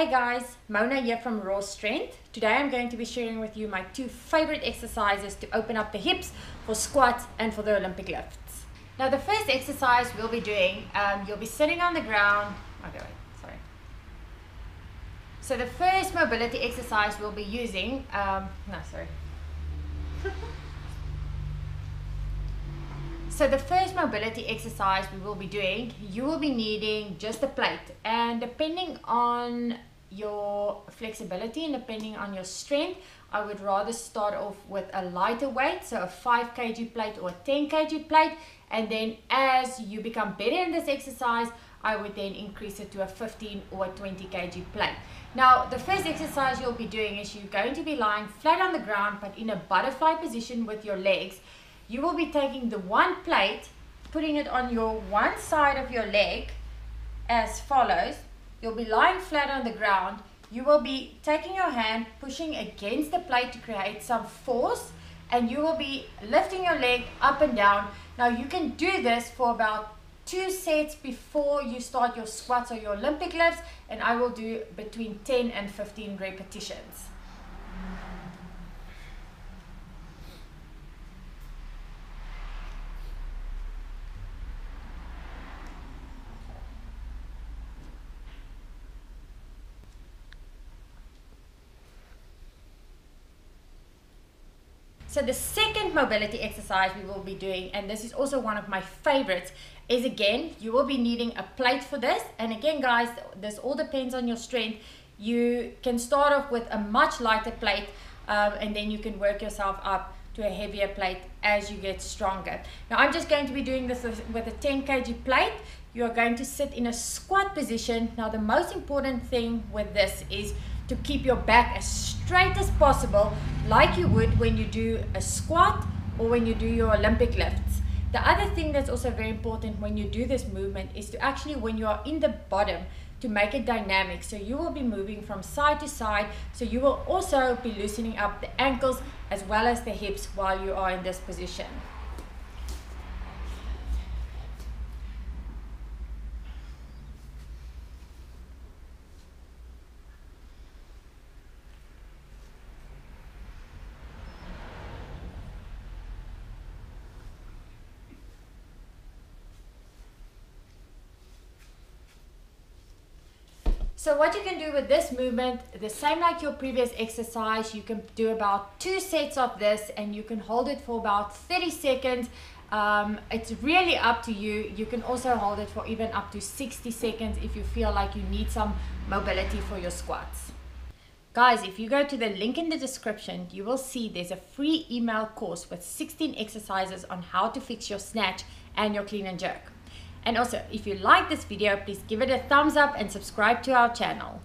Hey guys, Mona here from RAWR Strength. Today I'm going to be sharing with you my two favorite exercises to open up the hips for squats and for the Olympic lifts. Now the first exercise we'll be doing, um, you'll be sitting on the ground. Okay, wait, sorry. So the first mobility exercise we'll be using, um, no, sorry. So the first mobility exercise we will be doing, you will be needing just a plate and depending on your flexibility and depending on your strength, I would rather start off with a lighter weight, so a 5 kg plate or a 10 kg plate and then as you become better in this exercise, I would then increase it to a 15 or a 20 kg plate. Now, the first exercise you'll be doing is you're going to be lying flat on the ground but in a butterfly position with your legs you will be taking the one plate, putting it on your one side of your leg as follows. You'll be lying flat on the ground. You will be taking your hand, pushing against the plate to create some force, and you will be lifting your leg up and down. Now you can do this for about two sets before you start your squats or your Olympic lifts, and I will do between 10 and 15 repetitions. So the second mobility exercise we will be doing, and this is also one of my favorites, is again, you will be needing a plate for this. And again, guys, this all depends on your strength. You can start off with a much lighter plate, um, and then you can work yourself up to a heavier plate as you get stronger. Now I'm just going to be doing this with a 10 kg plate. You are going to sit in a squat position. Now the most important thing with this is to keep your back as straight as possible like you would when you do a squat or when you do your Olympic lifts. The other thing that's also very important when you do this movement is to actually when you are in the bottom to make it dynamic. So you will be moving from side to side. So you will also be loosening up the ankles as well as the hips while you are in this position. So what you can do with this movement, the same like your previous exercise, you can do about two sets of this and you can hold it for about 30 seconds. Um, it's really up to you. You can also hold it for even up to 60 seconds if you feel like you need some mobility for your squats. Guys, if you go to the link in the description, you will see there's a free email course with 16 exercises on how to fix your snatch and your clean and jerk. And also, if you like this video, please give it a thumbs up and subscribe to our channel.